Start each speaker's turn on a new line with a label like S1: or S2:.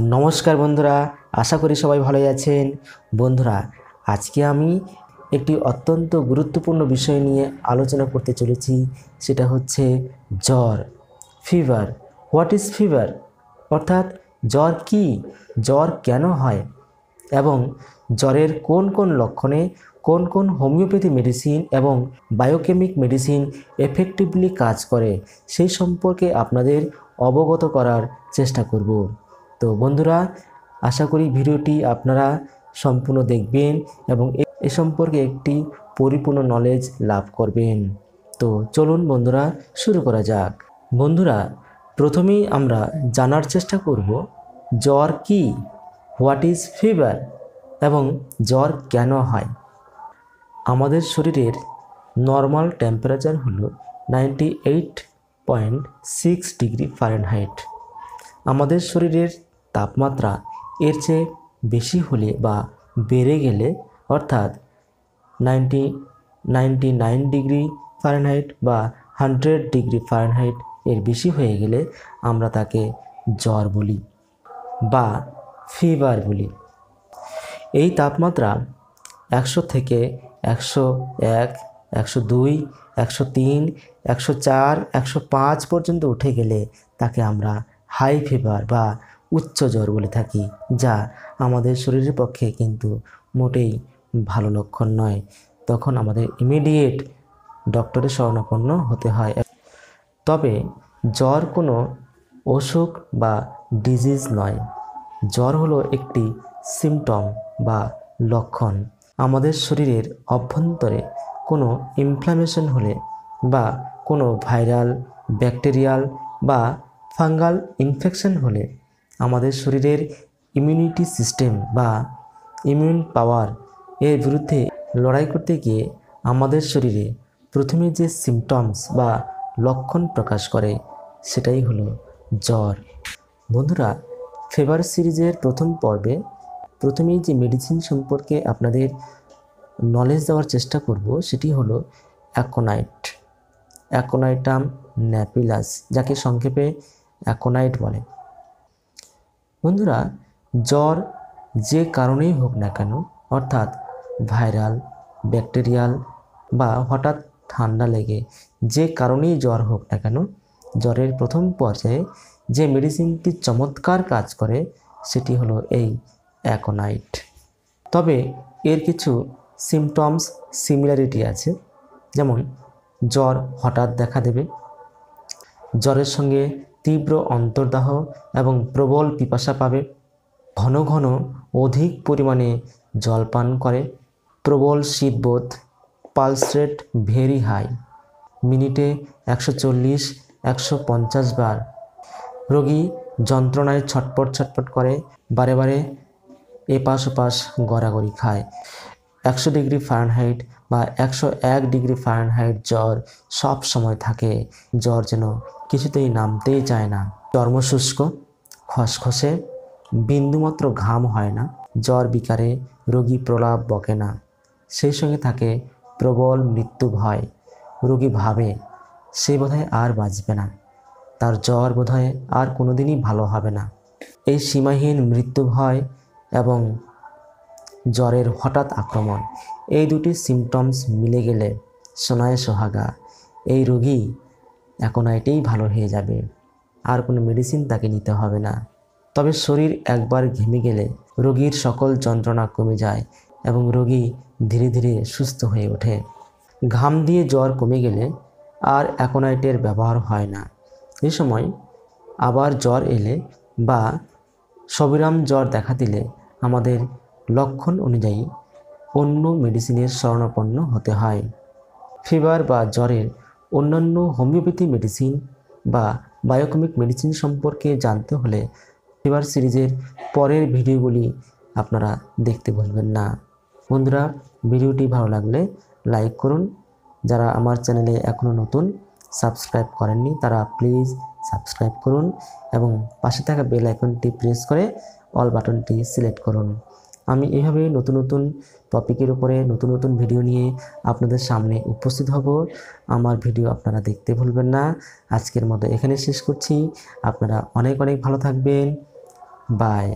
S1: নমস্কার বন্ধুরা, আশা করি সবাই ভালোই আছেন। বন্ধুরা, আজকে আমি একটি অত্যন্ত গুরুত্বপূর্ণ বিষয় নিয়ে আলোচনা করতে চলেছি, সেটা হচ্ছে জ্বর ফিভার হোয়াট ইজ ফিভার অর্থাৎ জ্বর কি? জ্বর কেন হয়? এবং জ্বরের কোন কোন লক্ষণে কোন কোন হোমিওপ্যাথি মেডিসিন এবং বায়োকেমিক মেডিসিন এফেক্টিভলি কাজ করে, সেই সম্পর্কে আপনাদের অবগত করার চেষ্টা করব। তো বন্ধুরা, আশা করি ভিডিওটি আপনারা সম্পূর্ণ দেখবেন এবং এ- সম্পর্কে একটি পরিপূর্ণ নলেজ লাভ করবেন। তো চলুন বন্ধুরা, শুরু করা যাক। বন্ধুরা, প্রথমেই আমরা জানার চেষ্টা করব, জ্বর কি? হোয়াট ইজ ফিভার এবং জ্বর কেন হয়? আমাদের শরীরের নর্মাল টেম্পারেচার হলো ninety eight point six degree Fahrenheit আমাদের শরীরের তাপমাত্রা এর চেয়ে বেশি হলে বা বেড়ে গেলে, অর্থাৎ ninety ninety nine degree Fahrenheit বা হান্ড্রেড ডিগ্রি ফারেনহাইট এর বেশি হয়ে গেলে আমরা তাকে জ্বর বলি বা ফিভার বলি। এই তাপমাত্রা একশো থেকে একশো এক, একশো দুই, একশো তিন, একশো চার, একশো পাঁচ পর্যন্ত উঠে গেলে তাকে আমরা হাই ফিভার বা উচ্চ জ্বর বলে থাকি, যা আমাদের শরীরের পক্ষে কিন্তু মোটেই ভালো লক্ষণ নয়। তখন আমাদের ইমিডিয়েট ডক্টরের শরণাপন্ন হতে হয়। তবে জ্বর কোনো অসুখ বা ডিজিজ নয়। জ্বর হলো একটি সিমটম বা লক্ষণ। আমাদের শরীরের অভ্যন্তরে কোনো ইনফ্লামেশন হলে বা কোনো ভাইরাল ব্যাকটেরিয়াল বা ফাঙ্গাল ইনফেকশন হলে আমাদের শরীরের ইমিউনিটি সিস্টেম বা ইমিউন পাওয়ার এর বিরুদ্ধে লড়াই করতে গিয়ে আমাদের শরীরে প্রথমে যে সিমটমস বা লক্ষণ প্রকাশ করে, সেটাই হলো জ্বর। বন্ধুরা ফেভার সিরিজের প্রথম পর্বে প্রথমেই যে মেডিসিন সম্পর্কে আপনাদের নলেজ দেওয়ার চেষ্টা করব, সেটি হলো অ্যাকোনাইট অ্যাকোনাইটাম ন্যাপিলাস যাকে সংক্ষেপে অ্যাকোনাইট বলে। বন্ধুরা, জ্বর যে কারণেই হোক না কেন, অর্থাৎ ভাইরাল, ব্যাকটেরিয়াল বা হঠাৎ ঠান্ডা লেগে যে কারণেই জ্বর হোক না কেন, জ্বরের প্রথম পর্যায়ে যে মেডিসিনটি চমৎকার কাজ করে সেটি হলো এই অ্যাকোনাইট। তবে এর কিছু সিমটমস সিমিলারিটি আছে, যেমন জ্বর হঠাৎ দেখা দেবে, জ্বরের সঙ্গে তীব্র অন্তর্দাহ এবং প্রবল পিপাসা পাবে। ঘন ঘন অধিক পরিমাণে জল পান করে। প্রবল শীতবোধ, পালস রেট ভেরি হাই। মিনিটে একশো চল্লিশ, একশো পঞ্চাশ বার। রোগী যন্ত্রণায় ছটপট ছটপট করে, বারে বারে এপাশ ওপাশ গড়াগড়ি খায়। একশো ডিগ্রি ফারেনহাইট বা একশো এক ডিগ্রি ফারেনহাইট জ্বর সব সময় থাকে। জ্বর যেন কিছুতেই নামতেই চায় না। চর্মশুষ্ক, খসখসে, বিন্দুমাত্র ঘাম হয় না। জ্বর বিকারে রোগী প্রলাপ বকে না। সেই সঙ্গে থাকে প্রবল মৃত্যু ভয়। রোগী ভাবে, সে বোধহয় আর বাঁচবে না। তার জ্বর বোধহয় আর কোনোদিনই ভালো হবে না। এই সীমাহীন মৃত্যু ভয় এবং জ্বরের হঠাৎ আক্রমণ। এই দুটি সিমটমস মিলে গেলে সোনায় সোহাগা, এই রোগী এখন এটাই ভালো হয়ে যাবে। আর কোনো মেডিসিন তাকে নিতে হবে না। তবে শরীর একবার ঘেমে গেলে রোগীর সকল যন্ত্রণা কমে যায় এবং রোগী ধীরে ধীরে সুস্থ হয়ে ওঠে। ঘাম দিয়ে জ্বর কমে গেলে আর অ্যাকোনাইটের ব্যবহার হয় না। এই সময় আবার জ্বর এলে বা সবিরাম জ্বর দেখা দিলে আমাদের লক্ষণ অনুযায়ী অন্য মেডিসিনের শরণাপন্ন হতে হয়। ফিভার বা জ্বরের অন্যান্য হোমিওপ্যাথি মেডিসিন বা বায়োকেমিক মেডিসিন সম্পর্কে জানতে হলে ফিভার সিরিজের পরের ভিডিওগুলি আপনারা দেখতে ভুলবেন না। বন্ধুরা, ভিডিওটি ভালো লাগলে লাইক করুন। যারা আমার চ্যানেলে এখনও নতুন, সাবস্ক্রাইব করেননি, তারা প্লিজ সাবস্ক্রাইব করুন এবং পাশে থাকা বেল আইকনটি প্রেস করে অল বাটনটি সিলেক্ট করুন। আমি এভাবে নতুন নতুন টপিকের উপরে, নতুন নতুন ভিডিও নিয়ে আপনাদের সামনে উপস্থিত হব। আমার ভিডিও আপনারা দেখতে ভুলবেন না। আজকের মতো এখানে শেষ করছি। আপনারা অনেক অনেক ভালো থাকবেন। বাই